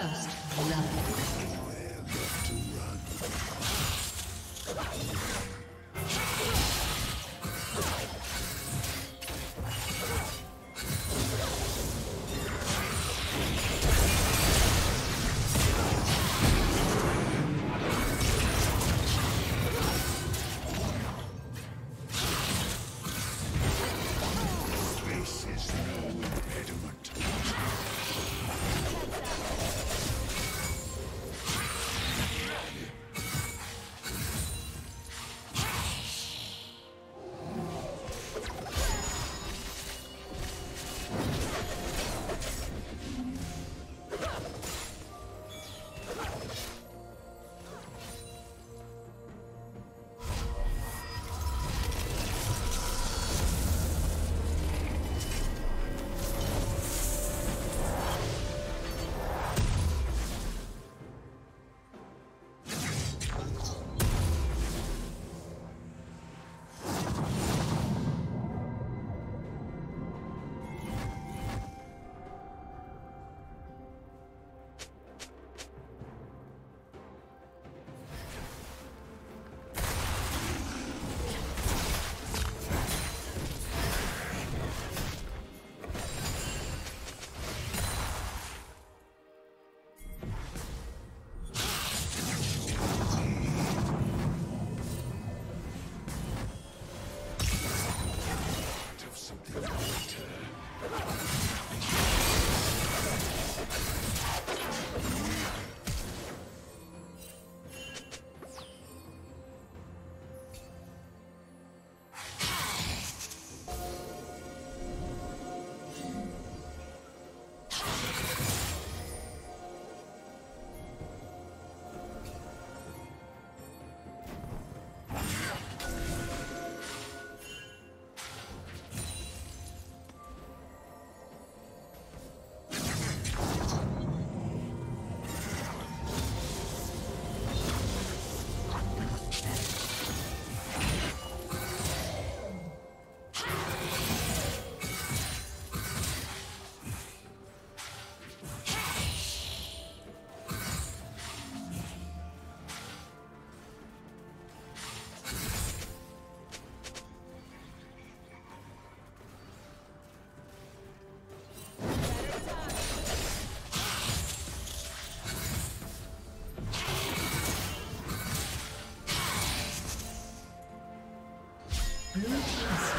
First blood. Blue team's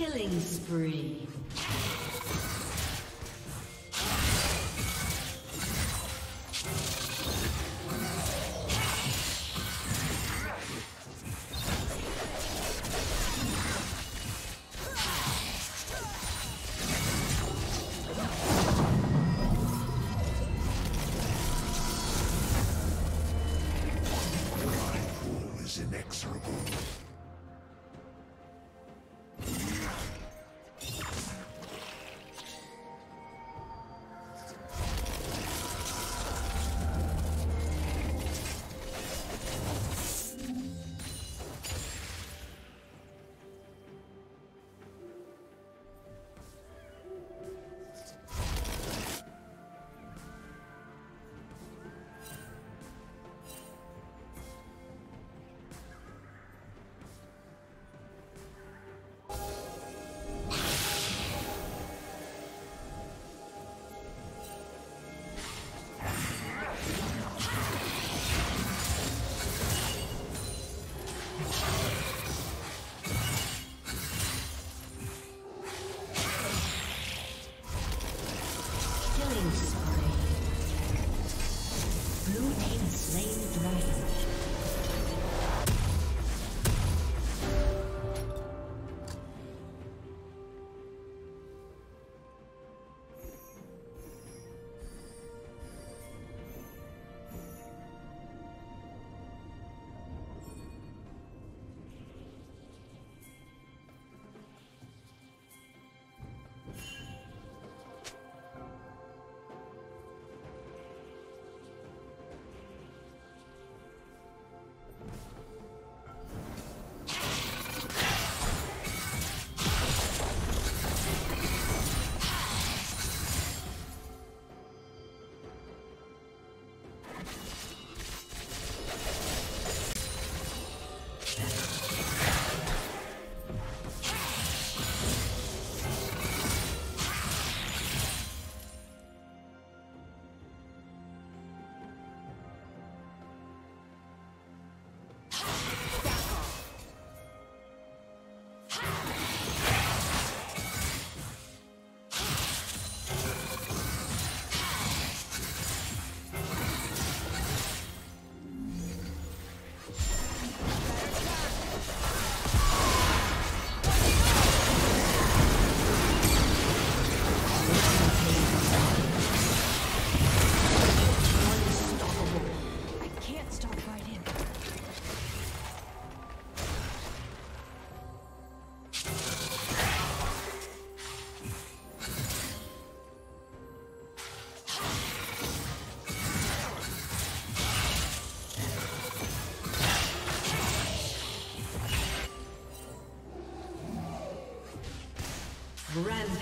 Killing spree.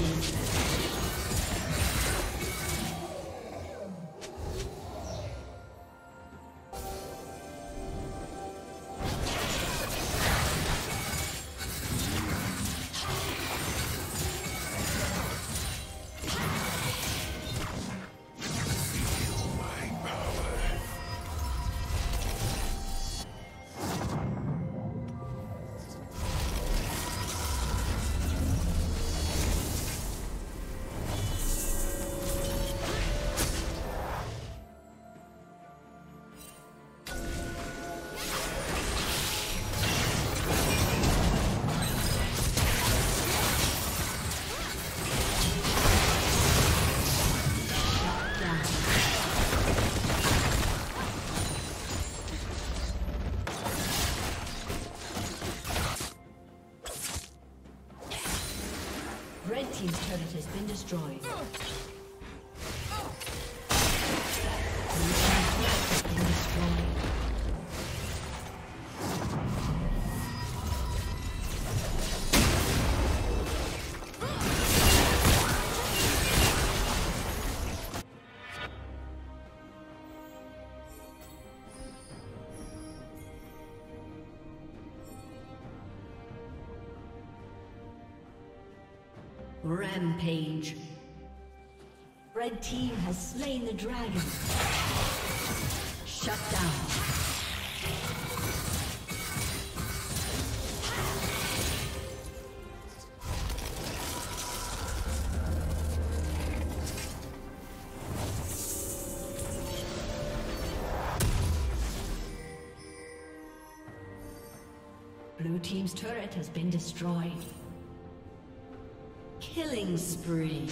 Team. Destroyed. Rampage. Red team has slain the dragon. Shut down. Blue Team's turret has been destroyed. Spree.